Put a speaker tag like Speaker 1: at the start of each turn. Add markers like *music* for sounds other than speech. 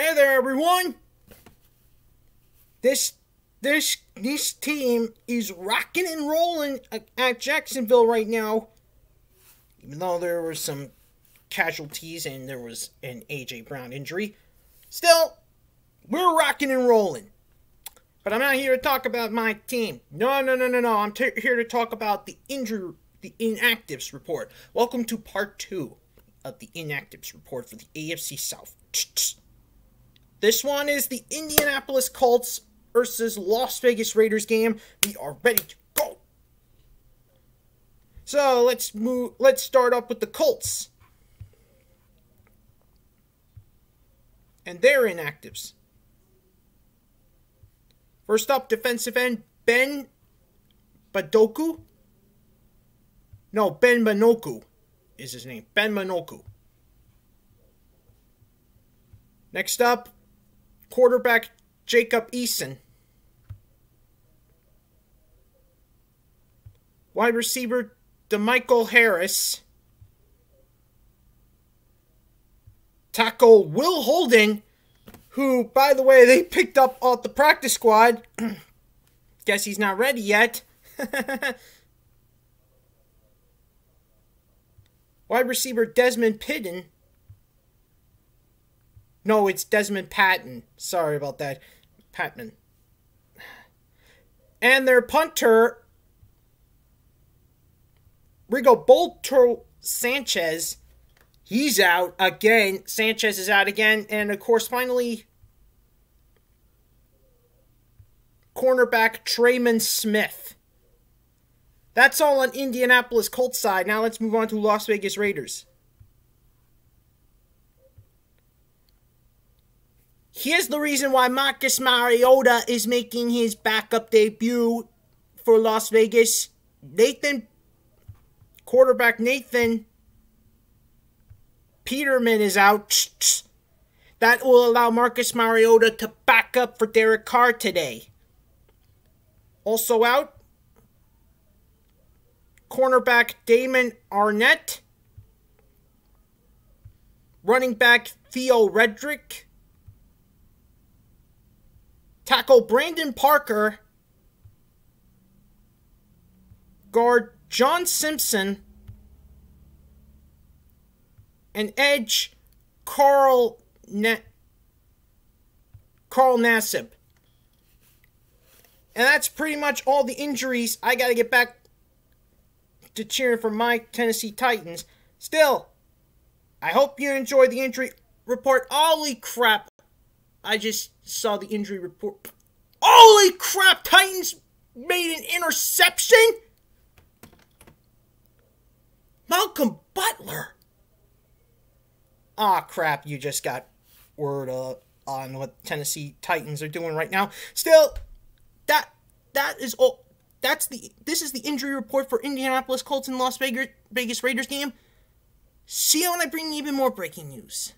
Speaker 1: Hey there, everyone. This this this team is rocking and rolling at Jacksonville right now. Even though there were some casualties and there was an AJ Brown injury, still we're rocking and rolling. But I'm not here to talk about my team. No, no, no, no, no. I'm here to talk about the injury, the inactives report. Welcome to part two of the inactives report for the AFC South. This one is the Indianapolis Colts versus Las Vegas Raiders game. We are ready to go. So let's move. Let's start up with the Colts and their inactives. First up, defensive end Ben Badoku. No, Ben Manoku is his name. Ben Manoku. Next up, quarterback Jacob Eason. Wide receiver DeMichael Harris. Tackle Will Holden, who, by the way, they picked up off the practice squad. *clears throat* Guess he's not ready yet. *laughs* Wide receiver Desmond Pidden. No, it's Desmond Patton. Sorry about that. Patmon. And their punter, Rigoberto Sanchez, he's out again. Sanchez is out again. And of course, finally, cornerback Tremon Smith. That's all on Indianapolis Colts side. Now let's move on to Las Vegas Raiders. Here's the reason why Marcus Mariota is making his backup debut for Las Vegas. Nathan, quarterback Nathan Peterman is out. That will allow Marcus Mariota to back up for Derek Carr today. Also out, cornerback Damon Arnette, running back Theo Riddick, tackle Brandon Parker, guard John Simpson, and edge Carl ne- Carl Nassib. And that's pretty much all the injuries. I got to get back to cheering for my Tennessee Titans. Still, I hope you enjoyed the injury report. Holy crap. I just saw the injury report. Holy crap! Titans made an interception? Malcolm Butler. Ah, crap. You just got word uh, on what Tennessee Titans are doing right now. Still, that that is all that's the this is the injury report for Indianapolis Colts and Las Vegas Vegas Raiders game. See you when I bring even more breaking news.